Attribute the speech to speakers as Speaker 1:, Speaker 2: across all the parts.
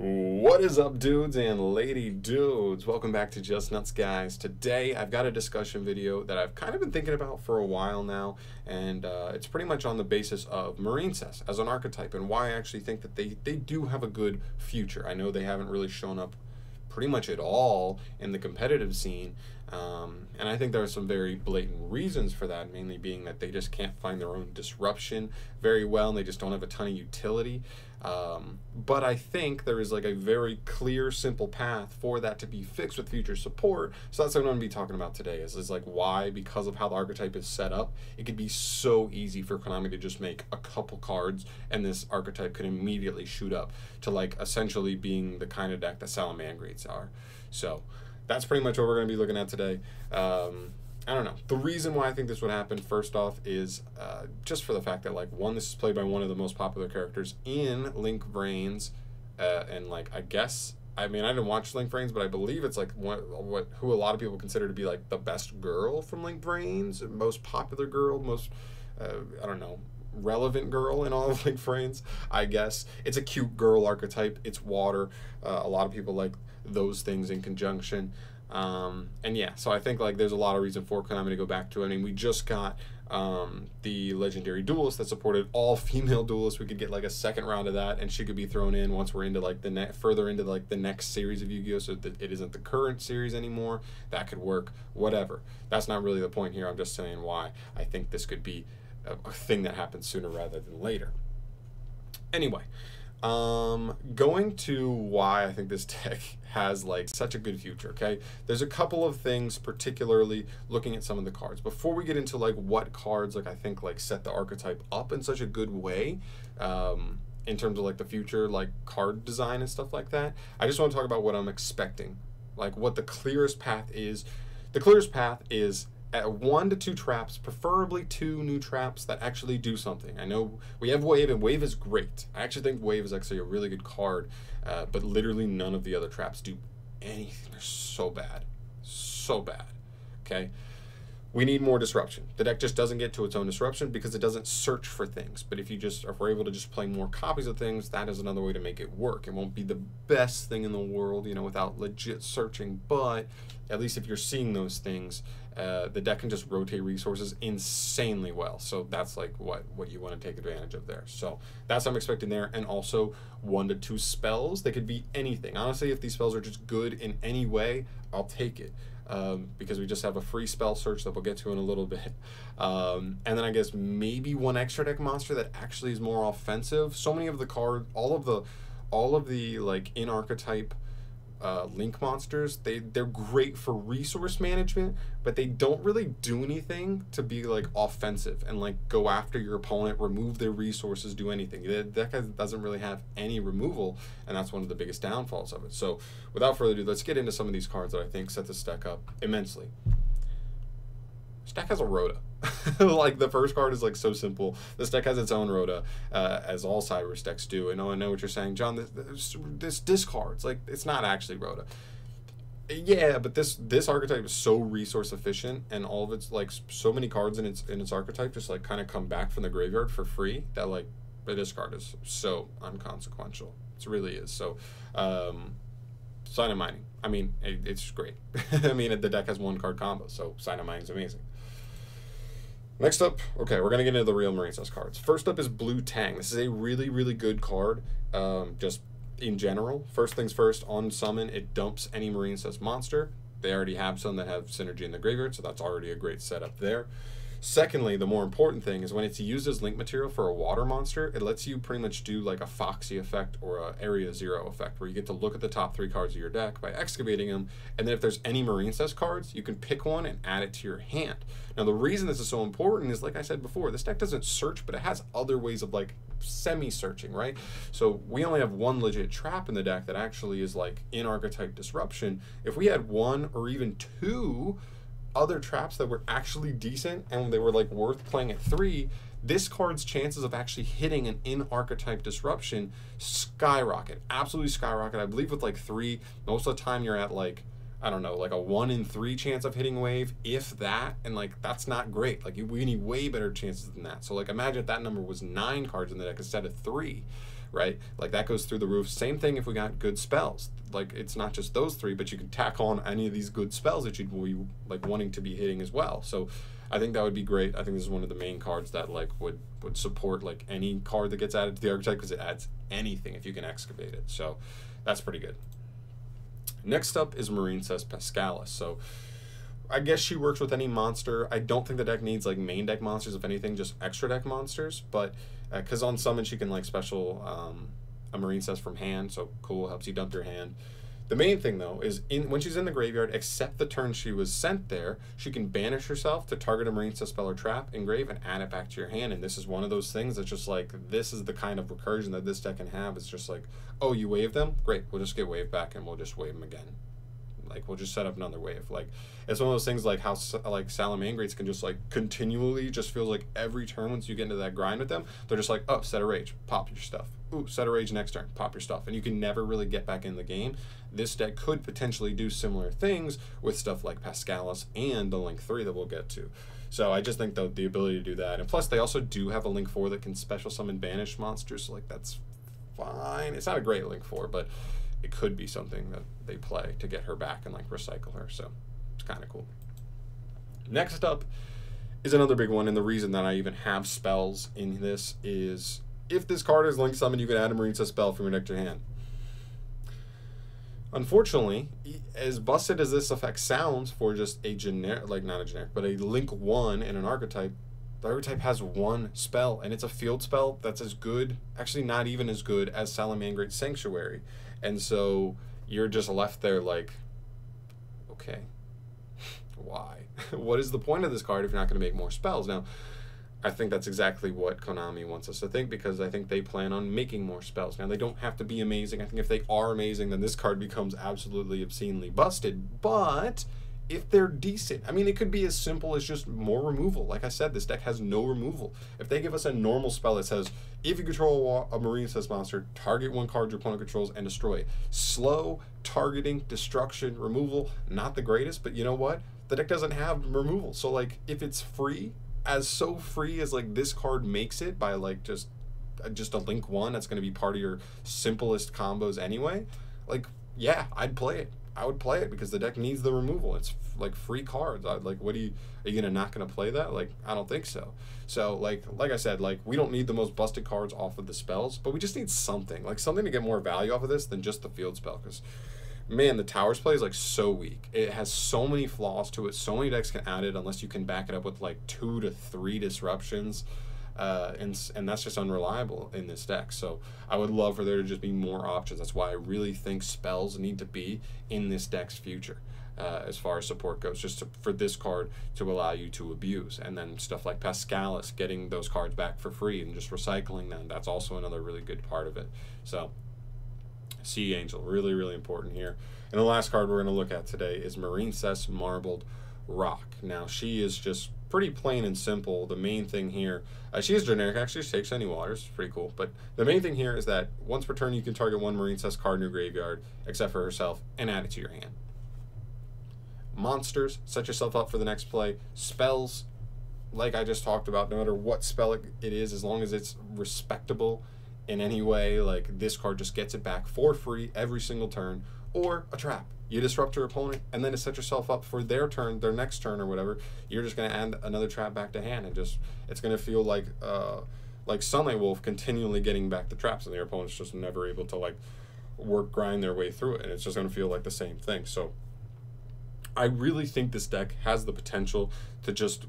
Speaker 1: What is up, dudes and lady dudes? Welcome back to JustNutz, guys. Today, I've got a discussion video that I've kind of been thinking about for a while now, and uh, it's pretty much on the basis of Marincess as an archetype and why I actually think that they, they do have a good future. I know they haven't really shown up pretty much at all in the competitive scene, um, and I think there are some very blatant reasons for that, mainly being that they just can't find their own disruption very well, and they just don't have a ton of utility. Um, but I think there is like a very clear, simple path for that to be fixed with future support. So that's what I'm going to be talking about today. Is is like why, because of how the archetype is set up, it could be so easy for Konami to just make a couple cards, and this archetype could immediately shoot up to like essentially being the kind of deck that Salamangreats are. So that's pretty much what we're going to be looking at today. Um, I don't know. The reason why I think this would happen, first off, is uh, just for the fact that, like, one, this is played by one of the most popular characters in Link Vrains, uh, and, like, I guess, I mean, I didn't watch Link Vrains, but I believe it's, like, what, what who a lot of people consider to be, like, the best girl from Link Vrains, most popular girl, most, uh, I don't know, relevant girl in all of Link Vrains, I guess. It's a cute girl archetype. It's water. Uh, a lot of people like those things in conjunction. Um, and yeah, so I think like there's a lot of reason for Konami to go back to. I mean, we just got um, the legendary duelist that supported all female duelists. We could get like a second round of that, and she could be thrown in once we're into like the net further into like the next series of Yu-Gi-Oh. So that it isn't the current series anymore. That could work. Whatever. That's not really the point here. I'm just saying why I think this could be a, thing that happens sooner rather than later. Anyway. Um, going to why I think this deck has like such a good future, okay? There's a couple of things, particularly looking at some of the cards. Before we get into like what cards like I think like set the archetype up in such a good way, um, in terms of like the future like card design and stuff like that, I just want to talk about what I'm expecting. Like what the clearest path is. The clearest path is one to two traps, preferably two new traps that actually do something. I know we have Wave, and Wave is great. I actually think Wave is actually a really good card, uh, but literally none of the other traps do anything. They're so bad. So bad. Okay? We need more disruption. The deck just doesn't get to its own disruption because it doesn't search for things. But if you just if we're able to just play more copies of things, that is another way to make it work. It won't be the best thing in the world, you know, without legit searching, but at least if you're seeing those things, uh, the deck can just rotate resources insanely well. So that's like what what you want to take advantage of there. So that's what I'm expecting there. And also one to two spells. They could be anything. Honestly, if these spells are just good in any way, I'll take it. Um, because we just have a free spell search that we'll get to in a little bit. Um, and then I guess maybe one extra deck monster that actually is more offensive. So many of the card, all of the, all of the like in archetype uh, link monsters they they're great for resource management but they don't really do anything to be like offensive and like go after your opponent remove their resources do anything. That guy doesn't really have any removal and that's one of the biggest downfalls of it. So without further ado let's get into some of these cards that i think set this deck up immensely this deck has a rota like the first card is like so simple. This deck has its own rota, uh, as all Cyberse decks do. And I know what you're saying, John. This, this, this discards like it's not actually rota. Yeah, but this this archetype is so resource efficient, and all of its like so many cards in its in its archetype just like kind of come back from the graveyard for free. That like the discard is so unconsequential. It really is. So, um, Cynet Mining. I mean, it, it's great. I mean, the deck has one card combo, so Cynet Mining is amazing. Next up, okay, we're going to get into the real Marincess cards. First up is Blue Tang. This is a really, really good card, um, just in general. First things first, on summon, it dumps any Marincess monster. They already have some that have synergy in the graveyard, so that's already a great setup there. Secondly, the more important thing is when it's used as link material for a water monster, it lets you pretty much do like a Foxy effect or a Area Zero effect, where you get to look at the top three cards of your deck by excavating them, and then if there's any Marincess cards, you can pick one and add it to your hand. Now, the reason this is so important is, like I said before, this deck doesn't search, but it has other ways of like semi-searching, right? So we only have one legit trap in the deck that actually is like in archetype disruption. If we had one or even two other traps that were actually decent and they were like worth playing at three, this card's chances of actually hitting an in archetype disruption skyrocket. Absolutely skyrocket. I believe with like three, most of the time you're at like I don't know, like a one in three chance of hitting wave, if that, and like that's not great. Like you we need way better chances than that. So like imagine if that number was nine cards in the deck instead of three, right? Like that goes through the roof. Same thing if we got good spells. Like it's not just those three, but you can tack on any of these good spells that you'd be like wanting to be hitting as well. So I think that would be great. I think this is one of the main cards that like would would support like any card that gets added to the archetype because it adds anything if you can excavate it. So that's pretty good. Next up is Marincess Pascalus. So I guess she works with any monster. I don't think the deck needs like main deck monsters, if anything, just extra deck monsters. But because uh, on summon she can like special um, a Marincess from hand, so cool helps you dump your hand. The main thing though is in when she's in the graveyard, except the turn she was sent there, she can banish herself to target a Marincess spell or trap engrave and add it back to your hand. And this is one of those things that's just like this is the kind of recursion that this deck can have. It's just like, oh, you wave them, great, we'll just get wave back and we'll just wave them again. Like we'll just set up another wave. Like it's one of those things like how like Salamangreats can just like continually just feels like every turn once you get into that grind with them, they're just like oh set a rage, pop your stuff. Ooh, set a rage next turn, pop your stuff, and you can never really get back in the game. This deck could potentially do similar things with stuff like Pascalus and the Link Three that we'll get to. So I just think the the ability to do that, and plus they also do have a Link Four that can special summon banished monsters. So like that's fine. It's not a great Link Four, but it could be something that they play to get her back and like recycle her. So it's kind of cool. Next up is another big one, and the reason that I even have spells in this is if this card is link summon, you can add a Marincess spell from your deck to your hand. Unfortunately, as busted as this effect sounds for just a generic, like not a generic, but a link one in an archetype, the archetype has one spell, and it's a field spell that's as good, actually not even as good as Salamangreat Sanctuary. And so you're just left there like, okay, why? what is the point of this card if you're not going to make more spells? Now, I think that's exactly what Konami wants us to think because I think they plan on making more spells. Now, they don't have to be amazing. I think if they are amazing, then this card becomes absolutely obscenely busted. But if they're decent. I mean, it could be as simple as just more removal. Like I said, this deck has no removal. If they give us a normal spell that says, if you control a Marincess monster, target one card your opponent controls and destroy it. Slow, targeting, destruction, removal, not the greatest, but you know what? The deck doesn't have removal. So, like, if it's free, as so free as, like, this card makes it by, like, just uh, just a link one that's going to be part of your simplest combos anyway, like, yeah, I'd play it. I would play it because the deck needs the removal. It's like free cards. I, like, what do you are you gonna not gonna play that? Like, I don't think so. So, like, like I said, like we don't need the most busted cards off of the spells, but we just need something, like something to get more value off of this than just the field spell. Because, man, the towers play is like so weak. It has so many flaws to it. So many decks can add it unless you can back it up with like two to three disruptions uh, and and that's just unreliable in this deck. So I would love for there to just be more options. That's why I really think spells need to be in this deck's future. Uh, as far as support goes, just to, for this card to allow you to abuse. And then stuff like Pascalus, getting those cards back for free and just recycling them, that's also another really good part of it. So, Sea Angel, really, really important here. And the last card we're going to look at today is Marincess Marbled Rock. Now, she is just pretty plain and simple. The main thing here, uh, she is generic actually, she takes any waters, pretty cool. But the main thing here is that once per turn you can target one Marincess card in your graveyard, except for herself, and add it to your hand. Monsters, set yourself up for the next play. Spells, like I just talked about, no matter what spell it is, as long as it's respectable in any way, like this card just gets it back for free every single turn, or a trap you disrupt your opponent, and then to set yourself up for their turn, their next turn or whatever, you're just going to add another trap back to hand, and just it's going to feel like uh, like Sunlight Wolf continually getting back the traps, and their opponent's just never able to like work grind their way through it, and it's just going to feel like the same thing. So I really think this deck has the potential to just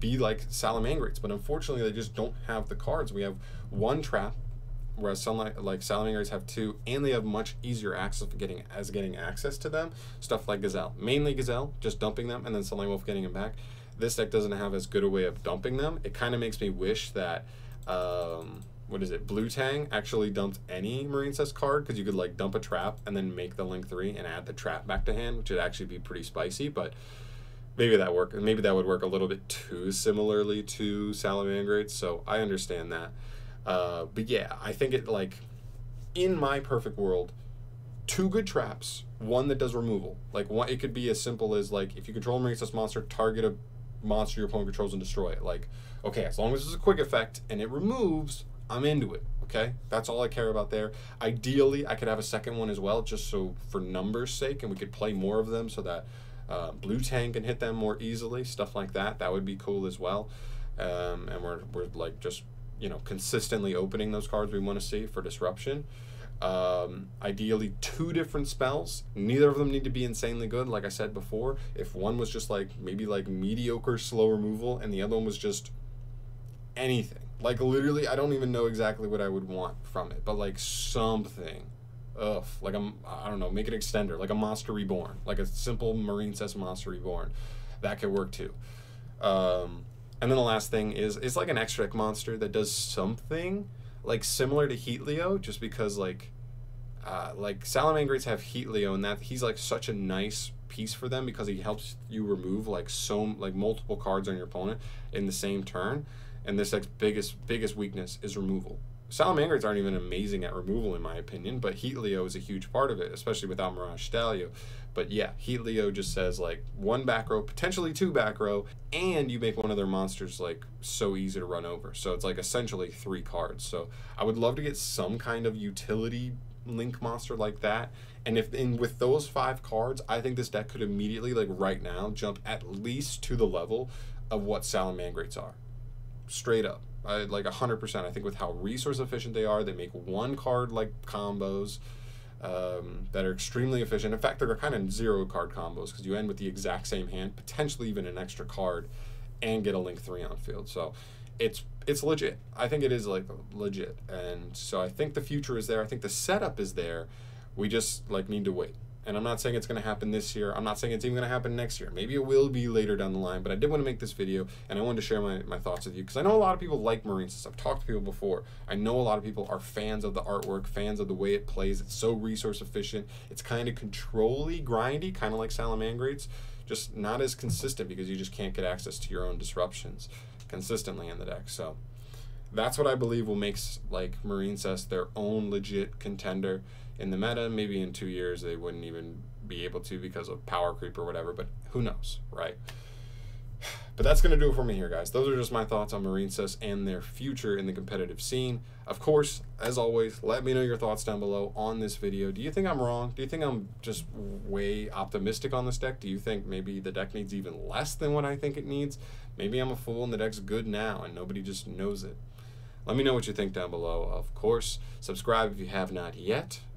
Speaker 1: be like Salamangreats, but unfortunately they just don't have the cards. We have one trap whereas some like, like salamangers have two and they have much easier access to getting as getting access to them stuff like gazelle. Mainly gazelle just dumping them and then sunlight wolf getting them back. This deck doesn't have as good a way of dumping them. It kind of makes me wish that um, what is it blue tang actually dumped any Marincess card because you could like dump a trap and then make the link three and add the trap back to hand which would actually be pretty spicy but maybe that work maybe that would work a little bit too similarly to salamangreats so i understand that uh, but yeah, I think it like in my perfect world, two good traps, one that does removal. Like one, it could be as simple as like if you control a Marincess monster, target a monster your opponent controls and destroy it. Like okay, as long as it's a quick effect and it removes, I'm into it. Okay, that's all I care about there. Ideally, I could have a second one as well, just so for numbers' sake, and we could play more of them so that uh, blue tang can hit them more easily, stuff like that. That would be cool as well. Um, and we're, we're like just you know consistently opening those cards we want to see for disruption. Um, ideally, two different spells. Neither of them need to be insanely good. Like I said before, if one was just like maybe like mediocre slow removal, and the other one was just anything. Like literally, I don't even know exactly what I would want from it, but like something. Ugh, like I'm, I don't know, make an extender, like a Monster Reborn, like a simple Marincess Monster Reborn. That could work too. Um, and then the last thing is it's like an extra monster that does something like similar to Heat Leo, just because like uh, like Salamangreats have Heatleo, and that he's like such a nice piece for them because he helps you remove like so like multiple cards on your opponent in the same turn. And this deck's biggest biggest weakness is removal. Salamangreats aren't even amazing at removal in my opinion, but Heat Leo is a huge part of it, especially without Mirage Stallio. But yeah, Heat Leo just says like one back row, potentially two back row, and you make one of their monsters like so easy to run over. So it's like essentially three cards. So I would love to get some kind of utility link monster like that. And if and with those five cards, I think this deck could immediately, like right now, jump at least to the level of what Salamangreats are. Straight up. I, like 100%. I think with how resource efficient they are, they make one card like combos um, that are extremely efficient. In fact, they're kind of zero card combos because you end with the exact same hand, potentially even an extra card, and get a link three on field. So it's it's legit. I think it is like legit, and so I think the future is there. I think the setup is there. We just like need to wait. And I'm not saying it's going to happen this year. I'm not saying it's even going to happen next year. Maybe it will be later down the line. But I did want to make this video, and I wanted to share my, my thoughts with you because I know a lot of people like Marincess. I've talked to people before. I know a lot of people are fans of the artwork, fans of the way it plays. It's so resource efficient. It's kind of controlly, grindy, kind of like Salamangreats, just not as consistent because you just can't get access to your own disruptions consistently in the deck. So that's what I believe will make like Marincess their own legit contender in the meta. Maybe in two years they wouldn't even be able to because of power creep or whatever, but who knows, right? But that's going to do it for me here, guys. Those are just my thoughts on Marincess and their future in the competitive scene. Of course, as always, let me know your thoughts down below on this video. Do you think I'm wrong? Do you think I'm just way optimistic on this deck? Do you think maybe the deck needs even less than what I think it needs? Maybe I'm a fool and the deck's good now and nobody just knows it. Let me know what you think down below. Of course, subscribe if you have not yet,